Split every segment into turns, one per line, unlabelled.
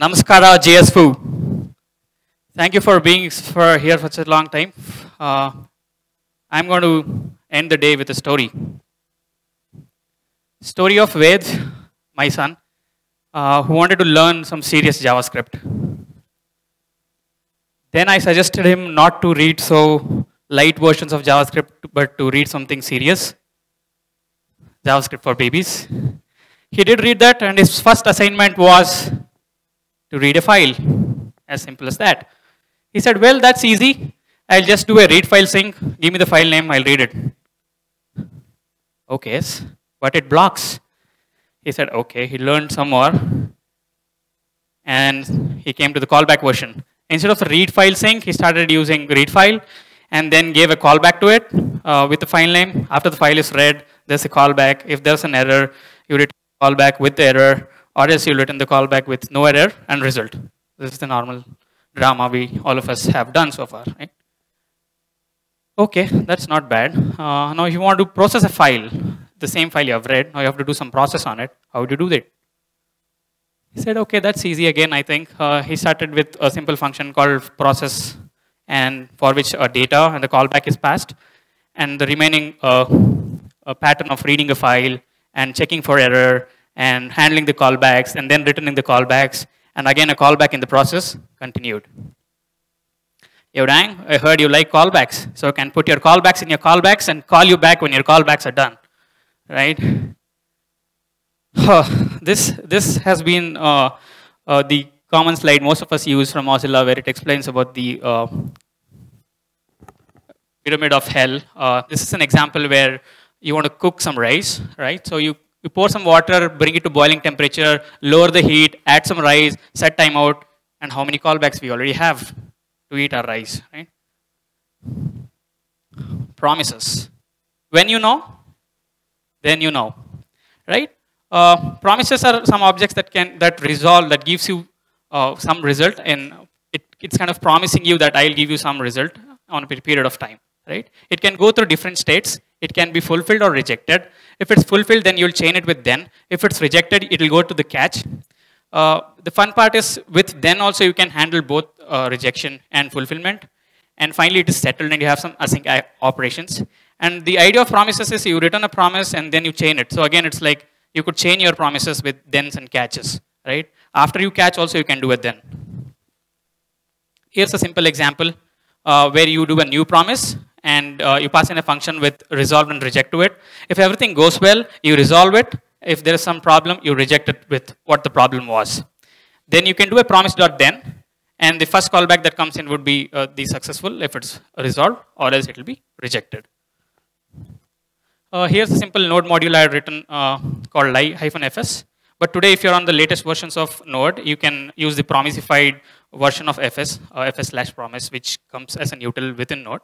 Namaskara, JSFoo. Thank you for being for here for such a long time. Uh, I'm going to end the day with a story. Story of Ved, my son, uh, who wanted to learn some serious JavaScript. Then I suggested him not to read so light versions of JavaScript, but to read something serious. JavaScript for babies. He did read that, and his first assignment was to read a file. As simple as that. He said, Well, that's easy. I'll just do a read file sync. Give me the file name, I'll read it. Okay, but it blocks. He said, Okay. He learned some more. And he came to the callback version. Instead of the read file sync, he started using read file and then gave a callback to it uh, with the file name. After the file is read, there's a callback. If there's an error, you return callback with the error or else you return the callback with no error and result. This is the normal drama we all of us have done so far, right? Okay, that's not bad. Uh, now, if you want to process a file, the same file you have read, now you have to do some process on it. How do you do that? He said, okay, that's easy again, I think. Uh, he started with a simple function called process, and for which a data and the callback is passed, and the remaining uh, pattern of reading a file and checking for error and handling the callbacks and then returning the callbacks and again a callback in the process continued. Yodang, I heard you like callbacks, so I can put your callbacks in your callbacks and call you back when your callbacks are done, right? this, this has been uh, uh, the common slide most of us use from Mozilla where it explains about the uh, pyramid of hell. Uh, this is an example where you want to cook some rice, right? So you, you pour some water, bring it to boiling temperature, lower the heat, add some rice, set time out, and how many callbacks we already have to eat our rice, right? Promises. When you know, then you know, right? Uh, promises are some objects that can that resolve that gives you uh, some result, and it, it's kind of promising you that I'll give you some result on a period of time, right? It can go through different states. It can be fulfilled or rejected. If it's fulfilled, then you'll chain it with then. If it's rejected, it will go to the catch. Uh, the fun part is with then also you can handle both uh, rejection and fulfillment. And finally, it is settled and you have some async operations. And the idea of promises is you return a promise and then you chain it. So again, it's like you could chain your promises with thens and catches, right? After you catch also, you can do it then. Here's a simple example uh, where you do a new promise and uh, you pass in a function with resolve and reject to it. If everything goes well, you resolve it. If there is some problem, you reject it with what the problem was. Then you can do a promise.then, and the first callback that comes in would be uh, the successful if it's resolved, or else it will be rejected. Uh, here's a simple node module I had written uh, called lie-fs. But today, if you're on the latest versions of Node, you can use the promisified version of fs, uh, fs slash promise, which comes as an util within Node.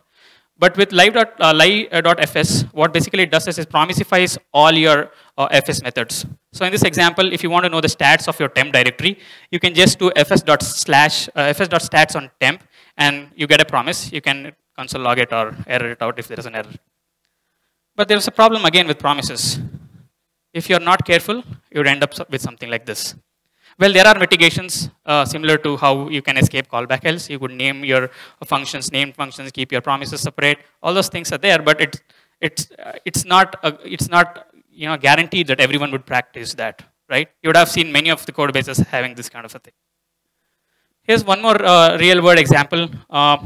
But with live.fs, uh, what basically it does is it promisifies all your uh, fs methods. So in this example, if you want to know the stats of your temp directory, you can just do fs.slash uh, fs.stats on temp, and you get a promise. You can console log it or error it out if there is an error. But there's a problem again with promises. If you're not careful, you'd end up with something like this. Well, there are mitigations uh, similar to how you can escape callback hell. You could name your functions, named functions, keep your promises separate. All those things are there, but it's it's uh, it's not a, it's not you know guaranteed that everyone would practice that, right? You would have seen many of the code bases having this kind of a thing. Here's one more uh, real world example uh,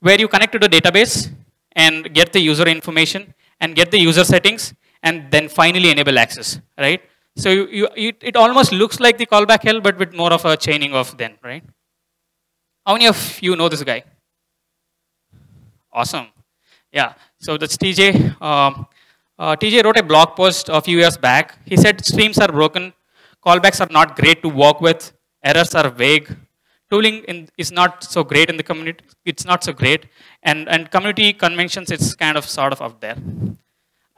where you connect to the database and get the user information and get the user settings and then finally enable access, right? So you, you, it, it, almost looks like the callback hell, but with more of a chaining of then, right? How many of you know this guy? Awesome. Yeah, so that's TJ. Um, uh, TJ wrote a blog post a few years back. He said streams are broken, callbacks are not great to work with, errors are vague, tooling in, is not so great in the community, it's not so great, and, and community conventions, it's kind of sort of out there.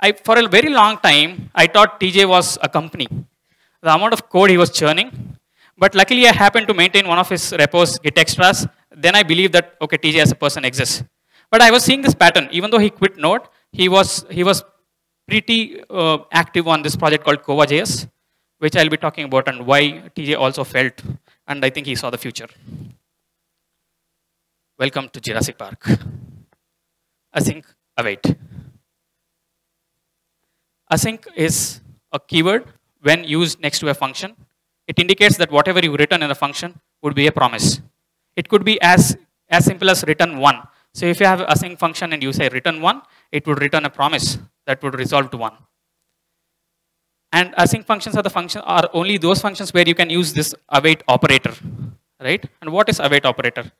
I, for a very long time, I thought TJ was a company. The amount of code he was churning. But luckily, I happened to maintain one of his repos, Git extras. Then I believed that, okay, TJ as a person exists. But I was seeing this pattern. Even though he quit Node, he was, he was pretty uh, active on this project called Koa.js, which I'll be talking about and why TJ also felt and I think he saw the future. Welcome to Jurassic Park. Async await. Async is a keyword when used next to a function. It indicates that whatever you've written in a function would be a promise. It could be as, as simple as return one. So if you have async function and you say return one, it would return a promise that would resolve to one. And async functions are the function are only those functions where you can use this await operator, right? And what is await operator?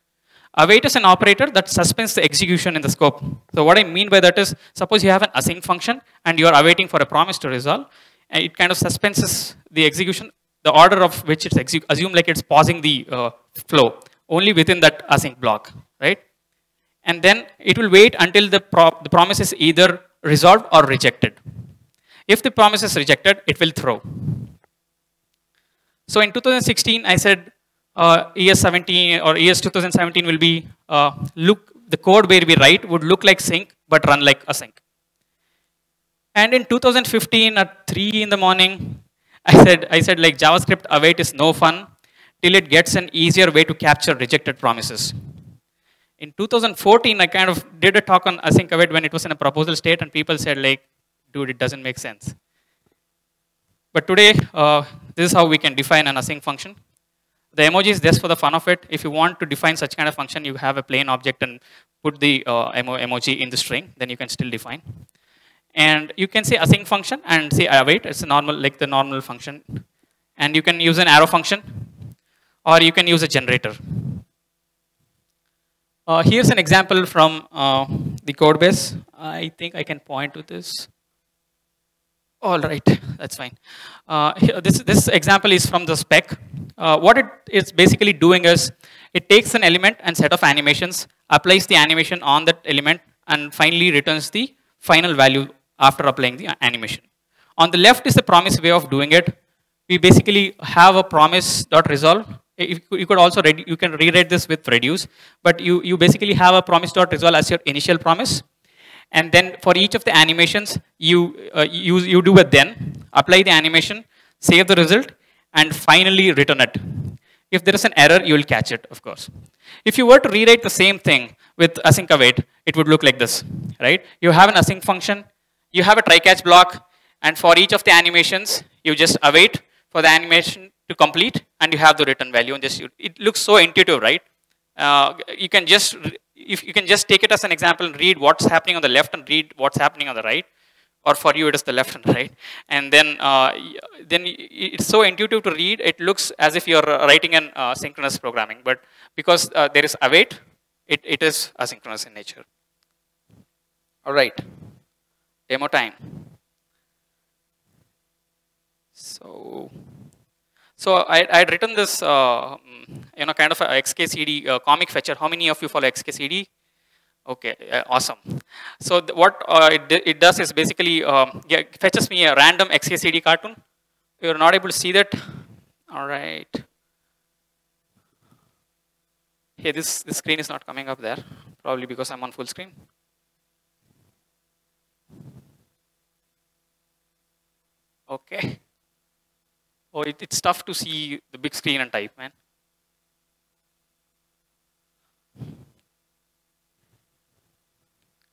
Await is an operator that suspends the execution in the scope. So what I mean by that is, suppose you have an async function and you are awaiting for a promise to resolve, and it kind of suspends the execution, the order of which it's execute, assume like it's pausing the uh, flow, only within that async block, right? And then it will wait until the, pro the promise is either resolved or rejected. If the promise is rejected, it will throw. So in 2016, I said ES 17 or ES 2017 will be uh, look the code where we write would look like sync but run like async. And in 2015 at 3 in the morning, I said I said like JavaScript await is no fun till it gets an easier way to capture rejected promises. In 2014, I kind of did a talk on async await when it was in a proposal state, and people said like, dude, it doesn't make sense. But today, uh, this is how we can define an async function. The emoji is just for the fun of it. If you want to define such kind of function, you have a plain object and put the uh, emo emoji in the string, then you can still define. And you can say async function and say await, it's a normal, like the normal function. And you can use an arrow function, or you can use a generator. Uh, here's an example from uh, the code base. I think I can point to this. All right, that's fine. Uh, this, this example is from the spec. Uh, what it is basically doing is, it takes an element and set of animations, applies the animation on that element, and finally returns the final value after applying the animation. On the left is the promise way of doing it. We basically have a promise dot resolve. You could also you can rewrite this with reduce, but you, you basically have a promise dot resolve as your initial promise and then for each of the animations, you, uh, you, you do a then, apply the animation, save the result, and finally return it. If there is an error, you will catch it, of course. If you were to rewrite the same thing with async await, it would look like this, right? You have an async function, you have a try-catch block, and for each of the animations, you just await for the animation to complete, and you have the return value. And it looks so intuitive, right? Uh, you can just if you can just take it as an example and read what's happening on the left and read what's happening on the right, or for you it is the left and right, and then uh, then it's so intuitive to read. It looks as if you're writing an uh, synchronous programming, but because uh, there is await, it, it is asynchronous in nature. All right, demo time. So. So I, I had written this, uh, you know, kind of a XKCD uh, comic fetcher. How many of you follow XKCD? Okay, uh, awesome. So what uh, it, it does is basically um, yeah, fetches me a random XKCD cartoon. You're not able to see that. All right. Hey, this, this screen is not coming up there, probably because I'm on full screen. Okay. Oh, it, it's tough to see the big screen and type, man.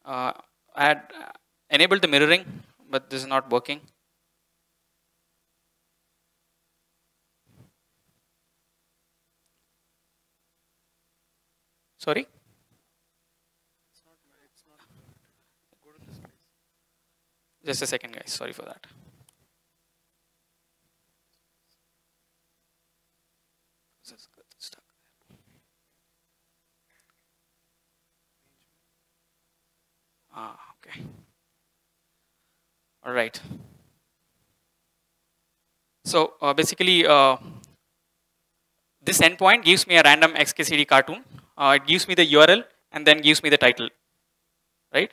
Uh, I had enabled the mirroring, but this is not working. Sorry? Just a second, guys. Sorry for that. Ah, okay. All right. So uh, basically, uh, this endpoint gives me a random XKCD cartoon. Uh, it gives me the URL and then gives me the title, right?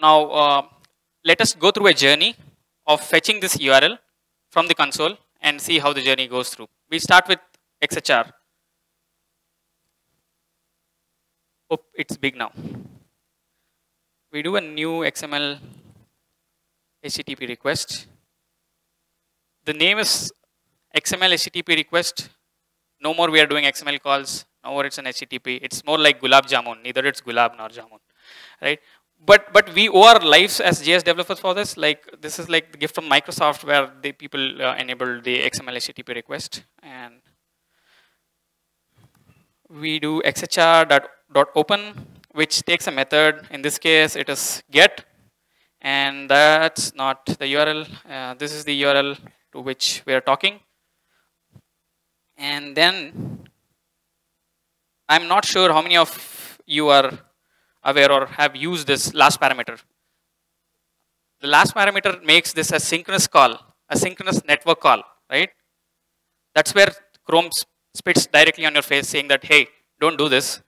Now, uh, let us go through a journey of fetching this URL from the console and see how the journey goes through. We start with XHR. Oh, it's big now. We do a new XML HTTP request. The name is XML HTTP request. No more we are doing XML calls. No more it's an HTTP. It's more like gulab jamun. Neither it's gulab nor jamun, right? But but we owe our lives as JS developers for this. Like this is like the gift from Microsoft where the people uh, enabled the XML HTTP request and we do xhr.open which takes a method. In this case, it is get and that's not the URL. Uh, this is the URL to which we are talking. And then I'm not sure how many of you are aware or have used this last parameter. The last parameter makes this a synchronous call, a synchronous network call, right? That's where Chrome spits directly on your face saying that, hey, don't do this.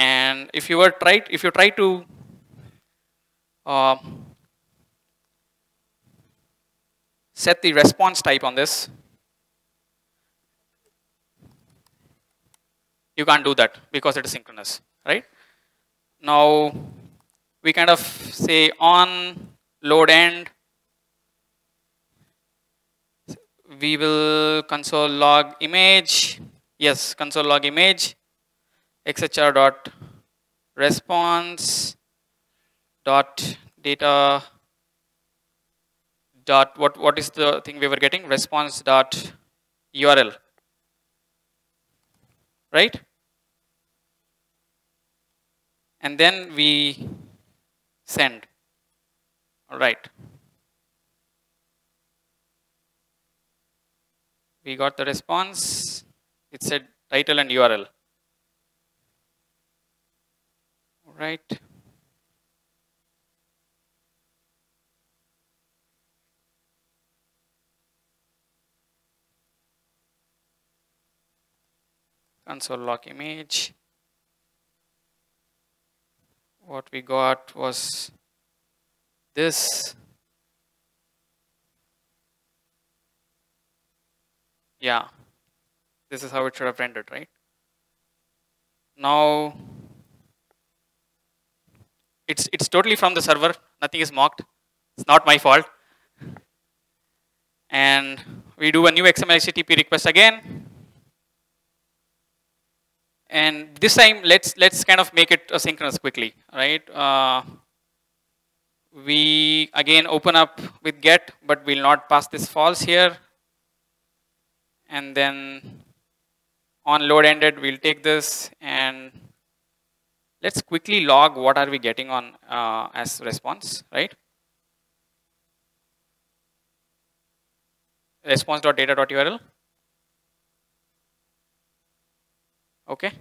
And if you were try, if you try to uh, set the response type on this, you can't do that because it is synchronous, right? Now we kind of say on load end, we will console log image, yes, console log image, xhr dot response dot data dot what what is the thing we were getting? Response dot url right? And then we send. All right we got the response. It said title and url all right? Console log image. What we got was this. Yeah this is how it should have rendered right? Now it's it's totally from the server nothing is mocked it's not my fault and we do a new xml http request again and this time, let's let's kind of make it asynchronous quickly, right? Uh, we again open up with get, but we'll not pass this false here. And then on load ended, we'll take this and let's quickly log what are we getting on uh, as response, right? Response.data.url. okay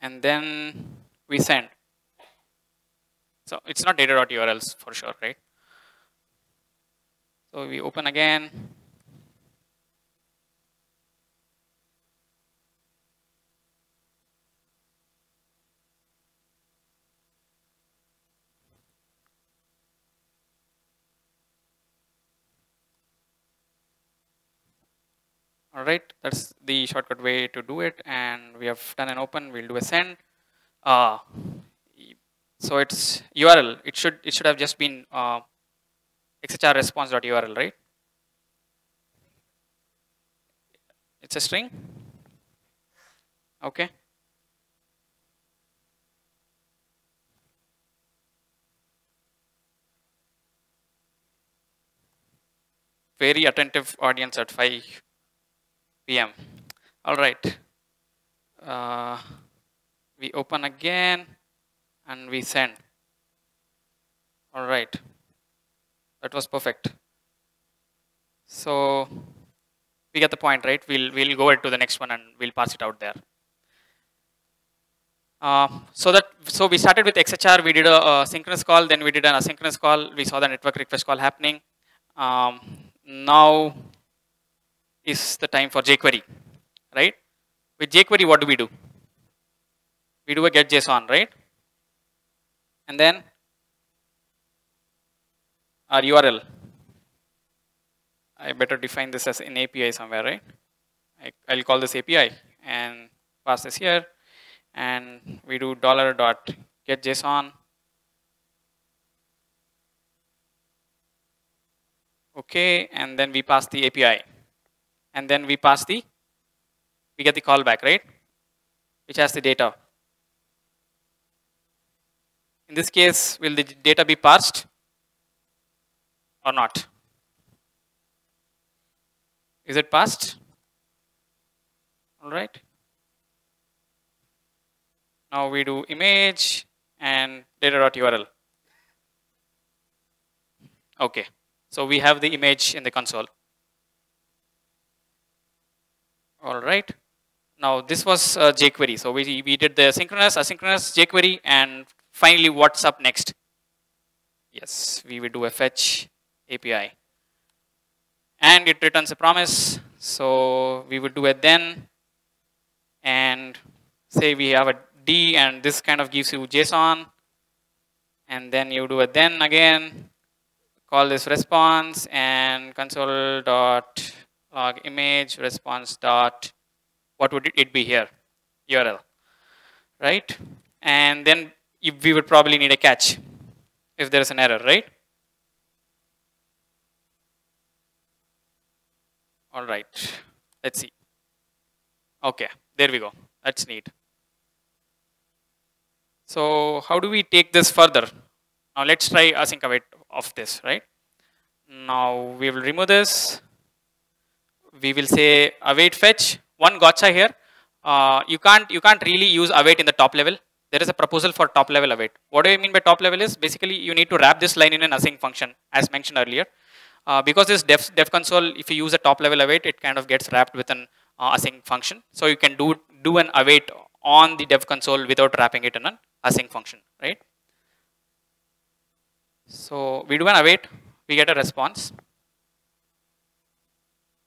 and then we send so it's not data.urls for sure right so we open again All right, that's the shortcut way to do it. And we have done an open, we'll do a send. Uh, so it's URL, it should, it should have just been uh, xhr response.url, right? It's a string. Okay. Very attentive audience at 5 PM. All right. Uh, we open again and we send. All right. That was perfect. So we get the point, right? We'll we'll go ahead to the next one and we'll pass it out there. Uh, so that so we started with XHR. We did a, a, synchronous call, then we did an asynchronous call. We saw the network request call happening. Um, now is the time for jQuery, right? With jQuery, what do we do? We do a get JSON, right? And then our URL. I better define this as an API somewhere, right? I, will call this API and pass this here. And we do dollar dot get JSON. Okay, and then we pass the API. And then we pass the, we get the callback, right? Which has the data. In this case, will the data be parsed or not? Is it parsed? All right. Now we do image and data.url. Okay, so we have the image in the console. All right. Now this was uh, jQuery. So we, we did the synchronous, asynchronous jQuery and finally what's up next? Yes, we will do a fetch API. And it returns a promise. So we would do a then and say we have a D and this kind of gives you JSON. And then you do a then again, call this response and console dot log image response dot what would it be here? URL right? And then we would probably need a catch if there is an error right? All right let's see. Okay there we go. That's neat. So how do we take this further? Now let's try async await of this right? Now we will remove this we will say await fetch. One gotcha here. Uh, you can't you can't really use await in the top level. There is a proposal for top level await. What do I mean by top level is basically you need to wrap this line in an async function as mentioned earlier. Uh, because this dev, dev console, if you use a top level await, it kind of gets wrapped with an uh, async function. So you can do do an await on the dev console without wrapping it in an async function, right? So we do an await, we get a response,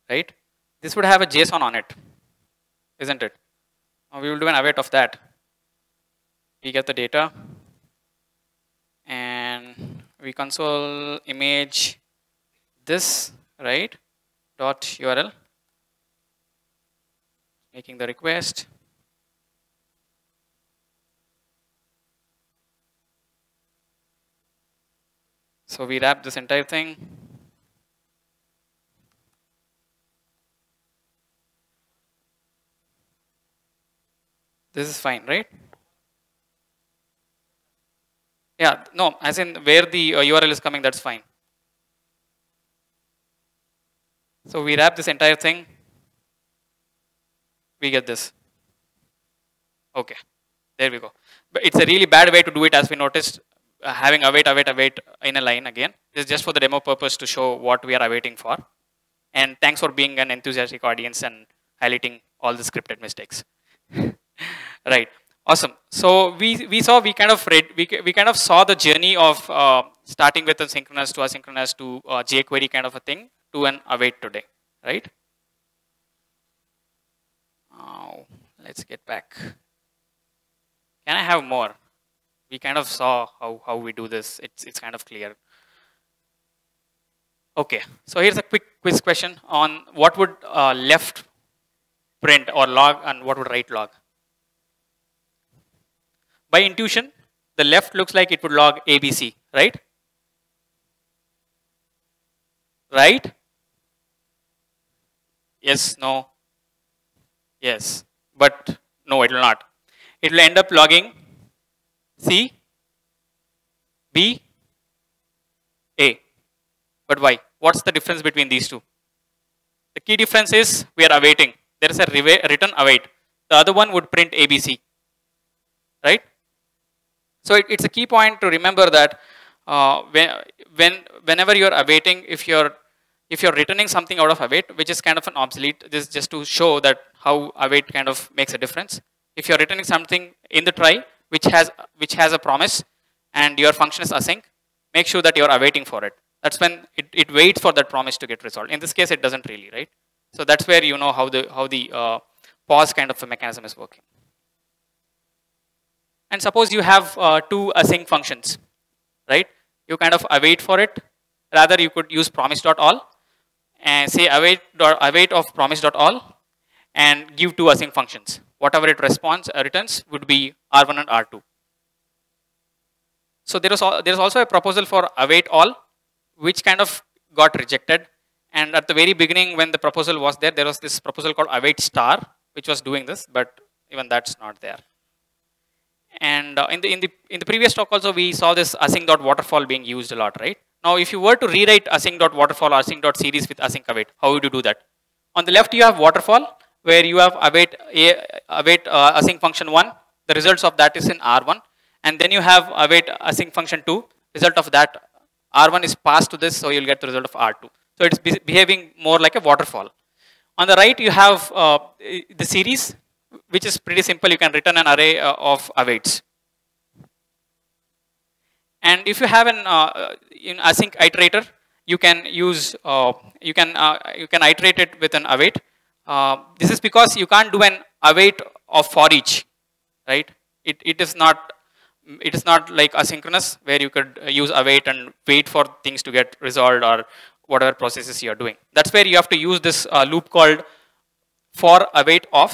right? This would have a JSON on it, isn't it? Now we will do an await of that. We get the data and we console image this, right? Dot URL, making the request. So we wrap this entire thing. This is fine, right? Yeah, no, as in where the uh, URL is coming, that's fine. So we wrap this entire thing. We get this. Okay, there we go. But it's a really bad way to do it as we noticed, uh, having await, await, await in a line again. This is just for the demo purpose to show what we are awaiting for. And thanks for being an enthusiastic audience and highlighting all the scripted mistakes. right. Awesome. So we we saw we kind of read we, we kind of saw the journey of uh, starting with a synchronous to asynchronous to uh, jquery kind of a thing to an await today. Right? Now let's get back. Can i have more? We kind of saw how how we do this. It's it's kind of clear. Okay. So here's a quick quiz question on what would uh, left print or log and what would right log by intuition, the left looks like it would log ABC, right? Right? Yes, no. Yes, but no, it will not. It will end up logging C, B, A. But why? What's the difference between these two? The key difference is we are awaiting. There is a return await. The other one would print ABC, right? So it, it's a key point to remember that uh, when, when, whenever you're awaiting, if you're if you're returning something out of await, which is kind of an obsolete, this is just to show that how await kind of makes a difference. If you're returning something in the try, which has which has a promise, and your function is async, make sure that you're awaiting for it. That's when it, it waits for that promise to get resolved. In this case, it doesn't really, right? So that's where you know how the how the uh, pause kind of a mechanism is working. And suppose you have uh, two async functions, right? You kind of await for it. Rather, you could use promise.all and say await, await of promise.all and give two async functions. Whatever it responds, uh, returns would be R1 and R2. So there is, there is also a proposal for await all, which kind of got rejected. And at the very beginning, when the proposal was there, there was this proposal called await star, which was doing this, but even that's not there. And uh, in the in the in the previous talk also, we saw this async.waterfall being used a lot, right? Now, if you were to rewrite async.waterfall or async.series with async await, how would you do that? On the left, you have waterfall, where you have await a await uh, async function one. The results of that is in R1, and then you have await async function two. Result of that R1 is passed to this, so you'll get the result of R2. So it's be behaving more like a waterfall. On the right, you have uh, the series, which is pretty simple. You can return an array uh, of awaits. And if you have an uh, in async iterator, you can use uh, you can uh, you can iterate it with an await. Uh, this is because you can't do an await of for each, right? It it is not it is not like asynchronous where you could use await and wait for things to get resolved or whatever processes you are doing. That's where you have to use this uh, loop called for await of.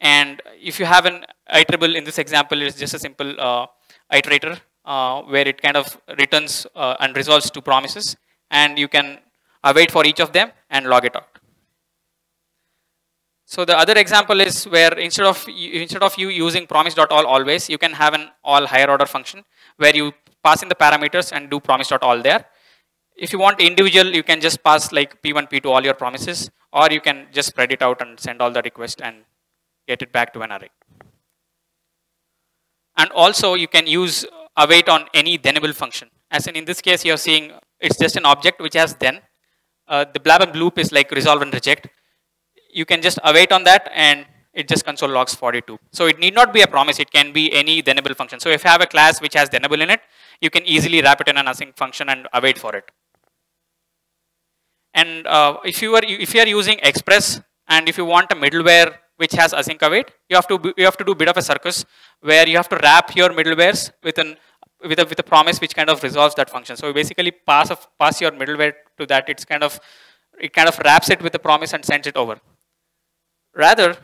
And if you have an iterable in this example, it's just a simple uh, iterator uh, where it kind of returns uh, and resolves two promises. And you can await for each of them and log it out. So the other example is where instead of instead of you using promise.all always, you can have an all higher order function where you pass in the parameters and do promise.all there. If you want individual, you can just pass like p1, p2 all your promises, or you can just spread it out and send all the requests and get it back to an array. And also you can use await on any thenable function. As in in this case, you're seeing it's just an object which has then. Uh, the blab and loop is like resolve and reject you can just await on that and it just console logs 42. So it need not be a promise, it can be any thenable function. So if you have a class which has thenable in it, you can easily wrap it in an async function and await for it. And uh, if you are if you are using Express and if you want a middleware which has async await, you have to you have to do a bit of a circus where you have to wrap your middlewares with an with a with a promise which kind of resolves that function. So basically pass of pass your middleware to that. It's kind of it kind of wraps it with a promise and sends it over. Rather,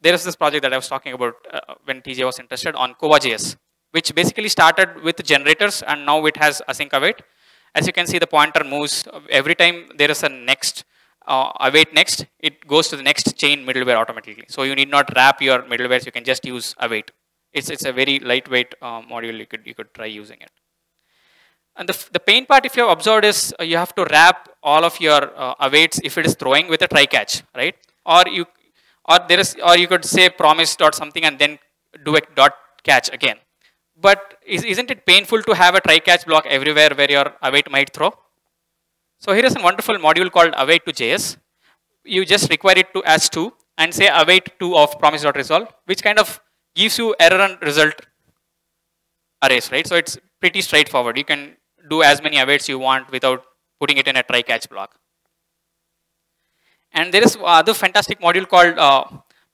there is this project that I was talking about uh, when TJ was interested on Koa.js, which basically started with generators and now it has async await. As you can see, the pointer moves every time there is a next uh, await next, it goes to the next chain middleware automatically. So you need not wrap your middlewares, you can just use await. It's, it's a very lightweight uh, module, you could, you could try using it. And the, the pain part, if you have observed, is uh, you have to wrap all of your uh, awaits if it is throwing with a try catch, right? Or you or there is or you could say promise dot something and then do a dot catch again but is, isn't it painful to have a try catch block everywhere where your await might throw so here is a wonderful module called await to js you just require it to as 2 and say await 2 of promise dot resolve which kind of gives you error and result arrays right? So it's pretty straightforward. You can do as many awaits you want without putting it in a try catch block. And there is other fantastic module called uh,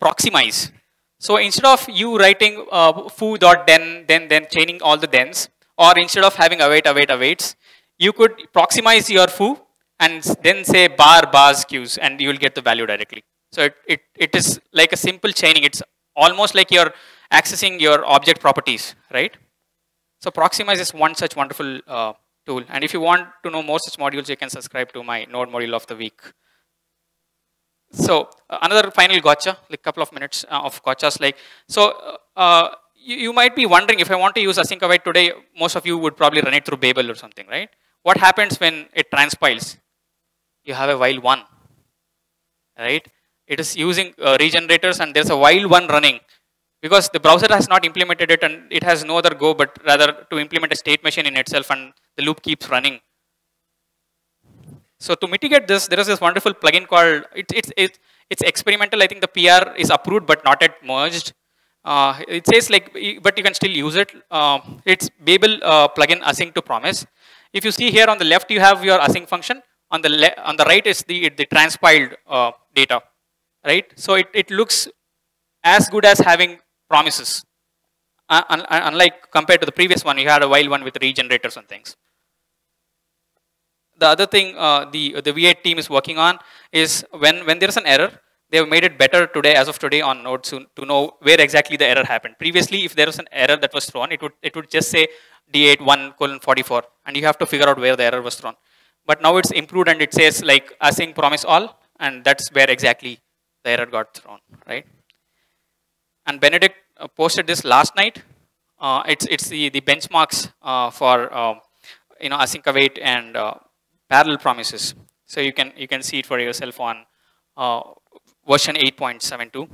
Proxymise. So instead of you writing uh, foo.then, then, then chaining all the thens, or instead of having await, await, awaits, you could proximize your foo and then say bar bars queues and you will get the value directly. So it, it, it is like a simple chaining. It's almost like you're accessing your object properties, right? So Proxymise is one such wonderful uh, tool. And if you want to know more such modules, you can subscribe to my node module of the week. So uh, another final gotcha, like couple of minutes uh, of gotchas. Like so, uh, uh, you, you, might be wondering if I want to use async await today, most of you would probably run it through Babel or something, right? What happens when it transpiles? You have a while one, right? It is using uh, regenerators and there's a while one running because the browser has not implemented it and it has no other go but rather to implement a state machine in itself and the loop keeps running so to mitigate this, there is this wonderful plugin called, it, it's, it, it's experimental. I think the PR is approved but not yet merged. Uh, it says like, but you can still use it. Uh, it's Babel uh, plugin async to promise. If you see here on the left, you have your async function. On the on the right is the the transpiled uh, data, right? So it it looks as good as having promises. Uh, un unlike compared to the previous one, you had a while one with regenerators and things the other thing uh, the, the V8 team is working on is when, when there's an error, they have made it better today, as of today on Node to, to know where exactly the error happened. Previously, if there was an error that was thrown, it would, it would just say D8 1 colon 44, and you have to figure out where the error was thrown. but now it's improved and it says like async promise all, and that's where exactly the error got thrown, right? And Benedikt uh, posted this last night. Uh, it's it's the, the benchmarks uh, for um, you know async await and uh, parallel promises. So you can you can see it for yourself on uh, version 8.72.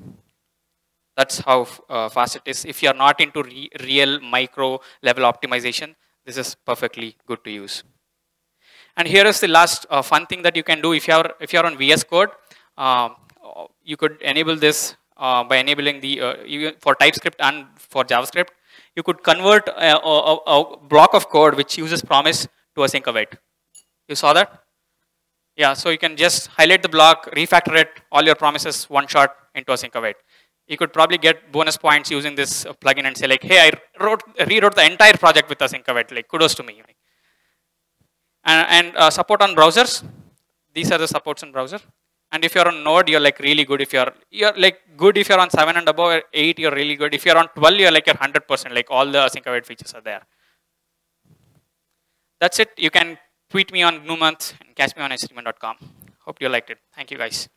That's how uh, fast it is. If you are not into re real micro level optimization, this is perfectly good to use. And here is the last uh, fun thing that you can do if you are if you are on VS Code. Um, you could enable this uh, by enabling the uh, for TypeScript and for JavaScript. You could convert a, a, a, block of code which uses promise to async await. You saw that? Yeah. So you can just highlight the block, refactor it, all your promises one shot into async await. You could probably get bonus points using this plugin and say like, hey, I wrote rewrote the entire project with async await. Like, kudos to me and, and uh, support on browsers. These are the supports in browser. And if you're on Node, you're like really good. If you're you're like good if you're on seven and above, eight, you're really good. If you're on 12, you're like you're 100%. Like all the async await features are there. That's it. You can tweet me on GNU and catch me on html.com. Hope you liked it. Thank you guys.